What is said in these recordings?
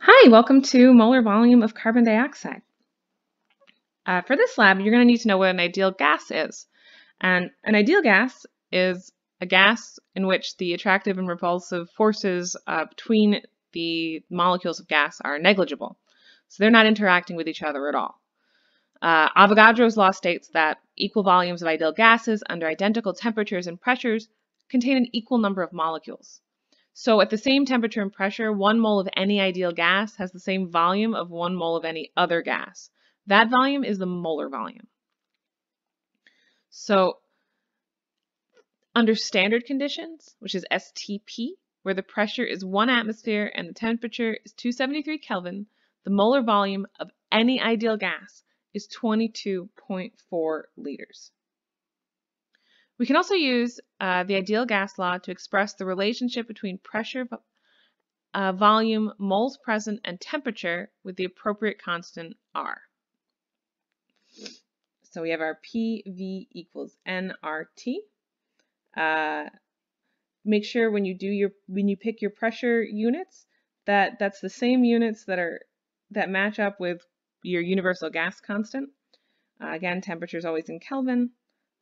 Hi, welcome to molar volume of carbon dioxide. Uh, for this lab, you're going to need to know what an ideal gas is. And an ideal gas is a gas in which the attractive and repulsive forces uh, between the molecules of gas are negligible. So they're not interacting with each other at all. Uh, Avogadro's law states that equal volumes of ideal gases under identical temperatures and pressures contain an equal number of molecules. So at the same temperature and pressure, one mole of any ideal gas has the same volume of one mole of any other gas. That volume is the molar volume. So under standard conditions, which is STP, where the pressure is 1 atmosphere and the temperature is 273 Kelvin, the molar volume of any ideal gas is 22.4 liters. We can also use uh, the ideal gas law to express the relationship between pressure, uh, volume, moles present, and temperature with the appropriate constant R. So we have our PV equals nRT. Uh, make sure when you do your when you pick your pressure units that that's the same units that are that match up with your universal gas constant. Uh, again, temperature is always in Kelvin.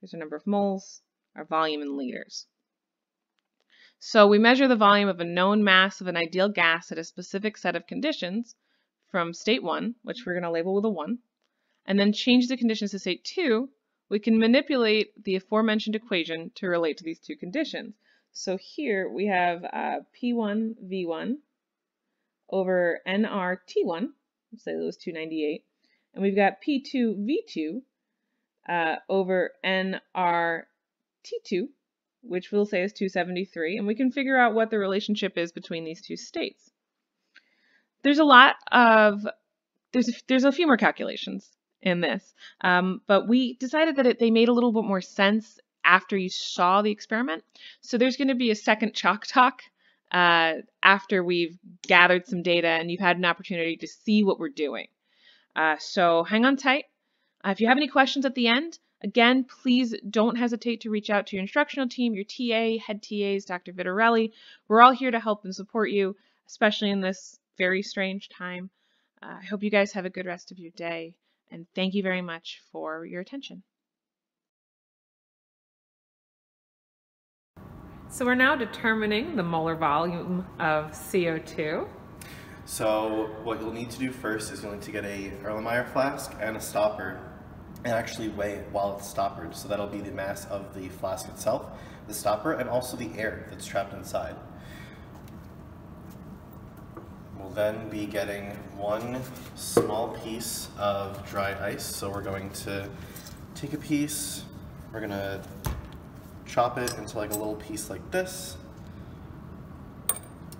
There's a number of moles our volume in liters. So we measure the volume of a known mass of an ideal gas at a specific set of conditions from state 1, which we're going to label with a 1, and then change the conditions to state 2, we can manipulate the aforementioned equation to relate to these two conditions. So here we have uh, P1 V1 over NR T1, let's say that was 298, and we've got P2 V2 uh, over NR T2, which we'll say is 273, and we can figure out what the relationship is between these two states. There's a lot of, there's a, there's a few more calculations in this, um, but we decided that it, they made a little bit more sense after you saw the experiment. So there's going to be a second chalk talk uh, after we've gathered some data and you've had an opportunity to see what we're doing. Uh, so hang on tight. Uh, if you have any questions at the end, Again, please don't hesitate to reach out to your instructional team, your TA, head TAs, Dr. Vitarelli. We're all here to help and support you, especially in this very strange time. Uh, I hope you guys have a good rest of your day, and thank you very much for your attention. So we're now determining the molar volume of CO2. So what you'll need to do first is you'll need to get a Erlenmeyer flask and a stopper and actually weigh while it's stoppered. So that'll be the mass of the flask itself, the stopper, and also the air that's trapped inside. We'll then be getting one small piece of dry ice. So we're going to take a piece, we're gonna chop it into like a little piece like this,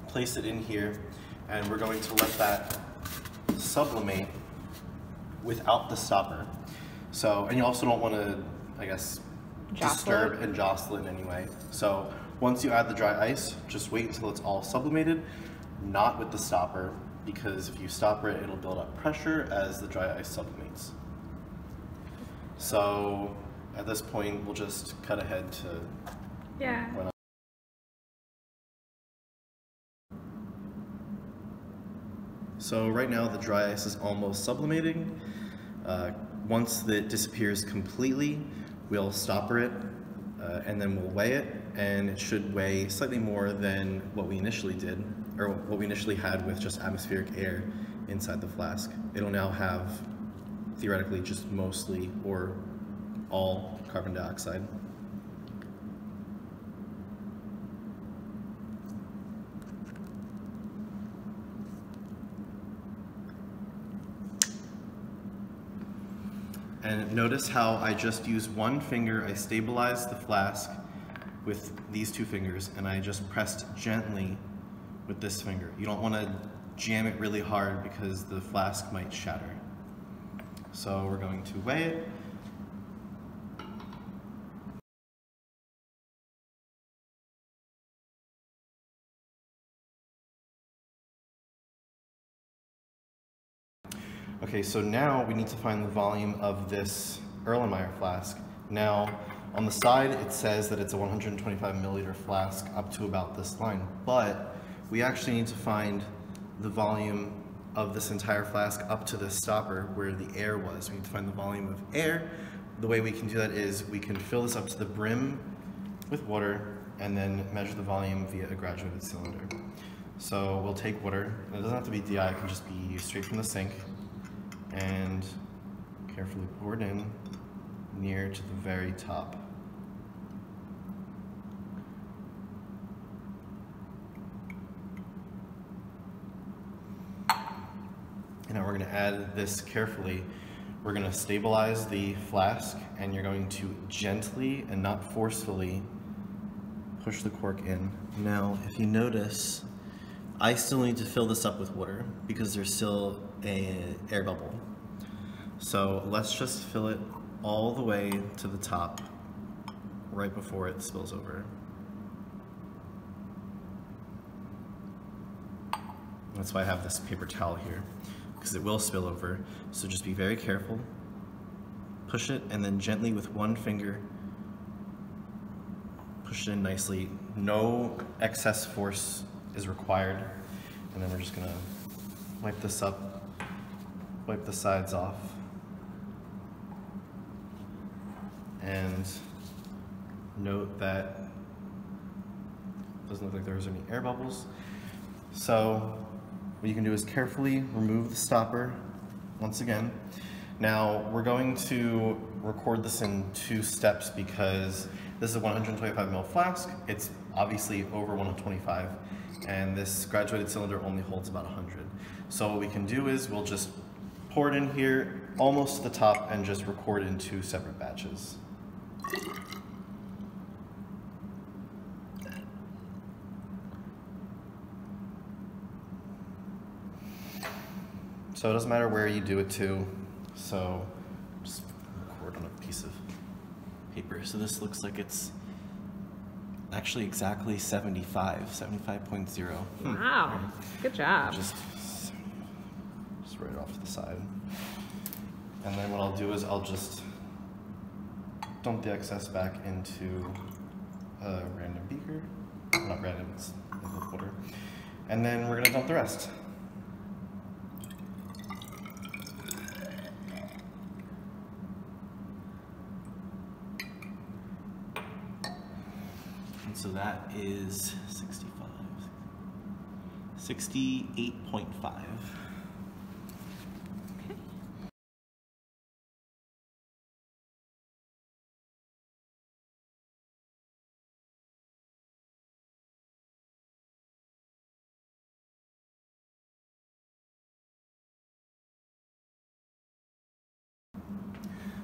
place it in here, and we're going to let that sublimate without the stopper. So, and you also don't want to, I guess, jostle disturb and jostle it in any way. So once you add the dry ice, just wait until it's all sublimated, not with the stopper, because if you stopper it, it'll build up pressure as the dry ice sublimates. So at this point, we'll just cut ahead to yeah. So right now the dry ice is almost sublimating. Uh, once it disappears completely, we'll stopper it uh, and then we'll weigh it and it should weigh slightly more than what we initially did or what we initially had with just atmospheric air inside the flask. It'll now have theoretically just mostly or all carbon dioxide. And notice how I just use one finger, I stabilized the flask with these two fingers, and I just pressed gently with this finger. You don't want to jam it really hard because the flask might shatter. So we're going to weigh it. Okay, so now we need to find the volume of this Erlenmeyer flask. Now, on the side, it says that it's a 125 milliliter flask up to about this line, but we actually need to find the volume of this entire flask up to the stopper where the air was. We need to find the volume of air. The way we can do that is we can fill this up to the brim with water and then measure the volume via a graduated cylinder. So we'll take water, it doesn't have to be DI, it can just be straight from the sink, and carefully pour it in near to the very top. And now we're going to add this carefully. We're going to stabilize the flask and you're going to gently and not forcefully push the cork in. Now, if you notice, I still need to fill this up with water because there's still a air bubble. So let's just fill it all the way to the top right before it spills over. That's why I have this paper towel here because it will spill over. So just be very careful. Push it and then gently with one finger push it in nicely. No excess force is required. And then we're just gonna wipe this up, wipe the sides off. And note that doesn't look like there's any air bubbles. So what you can do is carefully remove the stopper once again. Now we're going to record this in two steps because this is a 125 ml flask. It's obviously over 125 and this graduated cylinder only holds about 100. So what we can do is we'll just pour it in here almost to the top and just record in two separate batches. So it doesn't matter where you do it to. So just record on a piece of paper. So this looks like it's actually exactly 75, 75.0. Hmm. Wow, good job. Just, just right off to the side. And then what I'll do is I'll just dump the excess back into a random beaker. Not random, it's water. And then we're gonna dump the rest. And so that is 65, 68.5.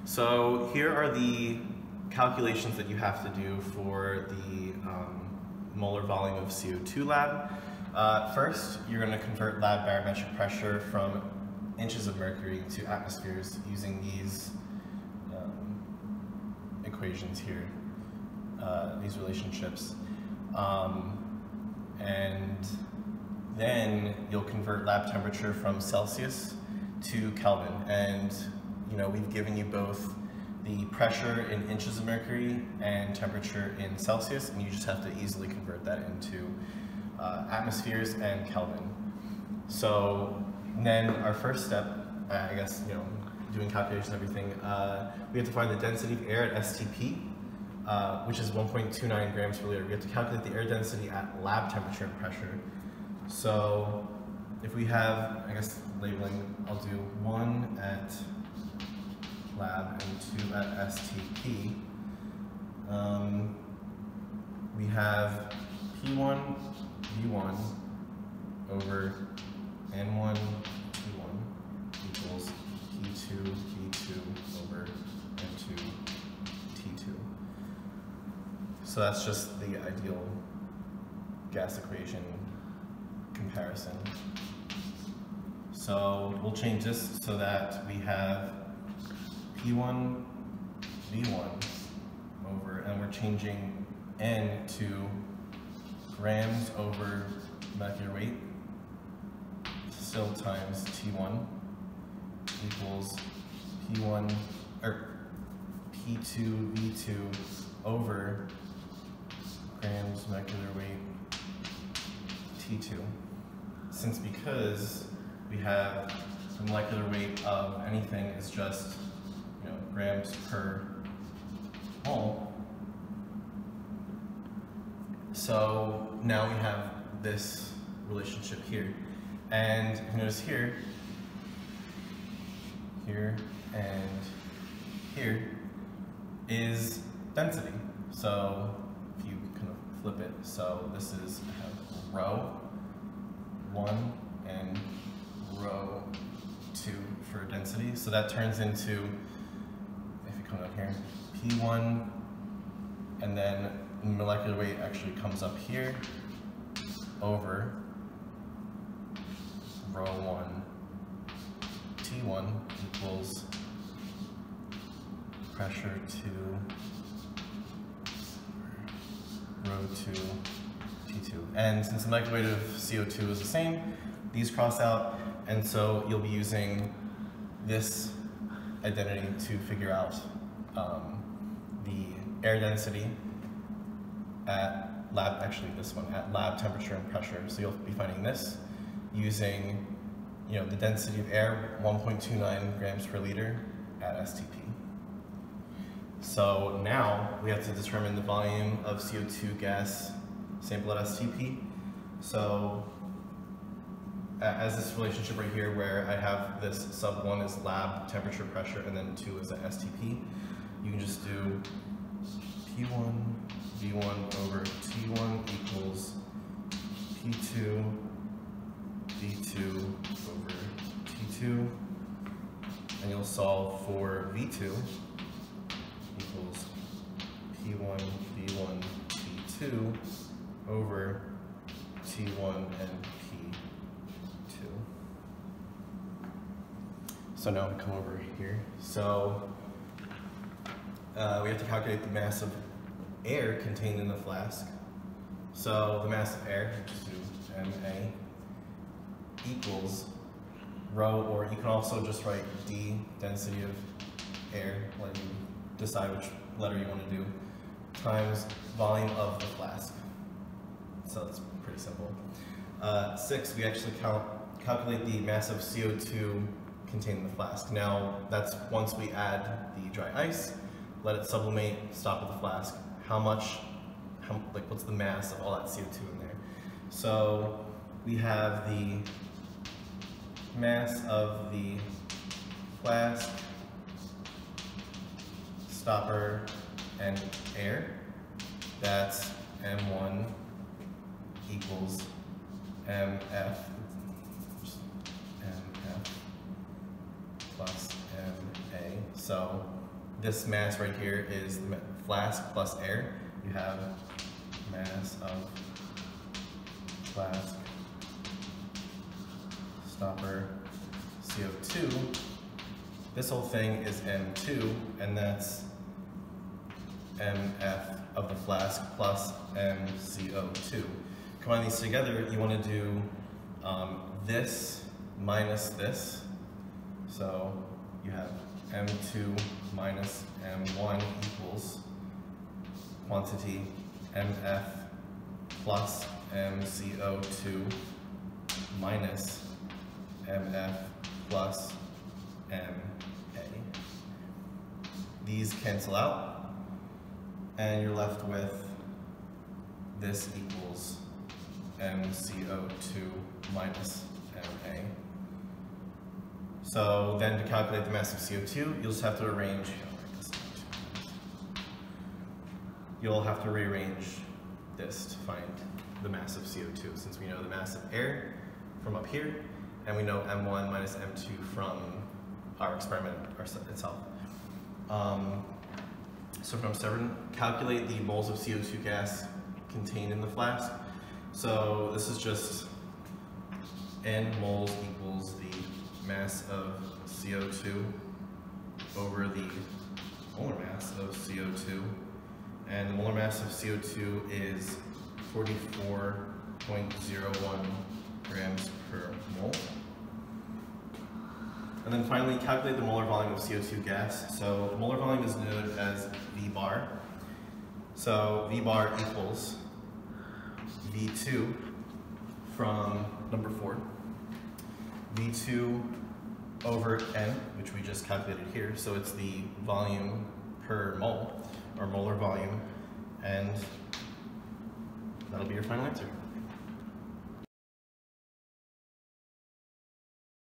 So here are the calculations that you have to do for the um, molar volume of CO2 lab. Uh, first, you're going to convert lab barometric pressure from inches of mercury to atmospheres using these um, equations here, uh, these relationships. Um, and then you'll convert lab temperature from Celsius to Kelvin. And you know, we've given you both the pressure in inches of mercury and temperature in Celsius, and you just have to easily convert that into uh, atmospheres and Kelvin. So then our first step, I guess, you know, doing calculations and everything, uh, we have to find the density of air at STP, uh, which is 1.29 grams per liter. We have to calculate the air density at lab temperature and pressure. So if we have, I guess, labeling, I'll do one at lab and two at STP. Um, we have P1, V1 over N1, P1 equals P2, V2 over N2, T2. So that's just the ideal gas equation comparison. So we'll change this so that we have P1, V1 over, and we're changing N to grams over molecular weight, still times T1 equals P1, or P2, V2 over grams molecular weight T2. since because we have the molecular weight of anything is just grams per mole. So now we have this relationship here. And notice here, here and here is density. So if you kind of flip it, so this is rho one and rho two for density. So that turns into, down here, P1, and then molecular weight actually comes up here over rho one, T1 equals pressure two rho two, T2. And since the molecular weight of CO2 is the same, these cross out, and so you'll be using this identity to figure out um, the air density at lab, actually this one, at lab temperature and pressure. So you'll be finding this using you know, the density of air, 1.29 grams per liter at STP. So now we have to determine the volume of CO2 gas sample at STP. So as this relationship right here where I have this sub one is lab temperature pressure and then two is the STP, you can just do P1 V1 over T1 equals P2 V2 over T2 and you'll solve for V2 equals P1 V1 T2 over T1 and P2. So now we come over here. So uh, we have to calculate the mass of air contained in the flask. So the mass of air, MA, equals rho, or you can also just write D, density of air, let you decide which letter you want to do, times volume of the flask so it's pretty simple. Uh, six, we actually cal calculate the mass of CO2 contained in the flask. Now, that's once we add the dry ice, let it sublimate, stop at the flask. How much, how, like what's the mass of all that CO2 in there? So we have the mass of the flask, stopper, and air. That's M1 equals mf mf plus ma. So this mass right here is the flask plus air. You have mass of flask stopper CO2. This whole thing is M2, and that's MF of the flask plus MCO2 combine these together, you want to do um, this minus this. So you have M2 minus M1 equals quantity MF plus MCO2 minus MF plus MA. These cancel out, and you're left with this equals MCO2 minus MA. So then to calculate the mass of CO2, you'll just have to arrange, you'll have to rearrange this to find the mass of CO2 since we know the mass of air from up here and we know M1 minus M2 from our experiment itself. Um, so from seven, calculate the moles of CO2 gas contained in the flask so this is just n moles equals the mass of CO2 over the molar mass of CO2. And the molar mass of CO2 is 44.01 grams per mole. And then finally, calculate the molar volume of CO2 gas. So molar volume is denoted as V bar. So V bar equals V2 from number four. V2 over N, which we just calculated here, so it's the volume per mole, or molar volume, and that'll be your final answer.